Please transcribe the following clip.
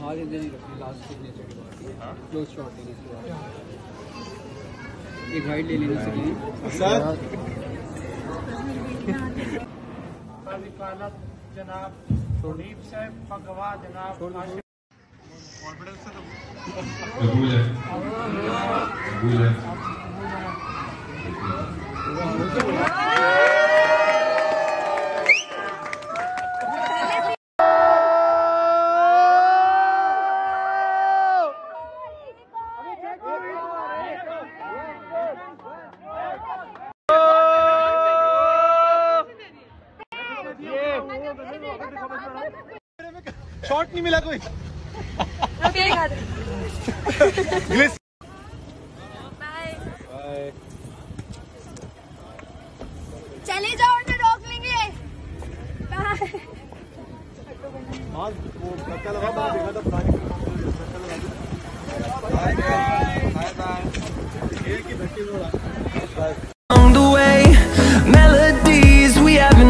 हाथ इधर ही रखिए लास्ट सिग्नेचर के बाद क्लोज शॉट लेने के बाद एक वाइड ले लेने से लिए वकालत जनाब सुदीप साहब भगवा जनाब कबूल है। कबूल है। शॉट नहीं मिला कोई चले जाओ उन्हें रोक लेंगे बाय वो धक्का लगा बाहर देखा था पुरानी ये की धक्के में उड़ा the way melodies we haven't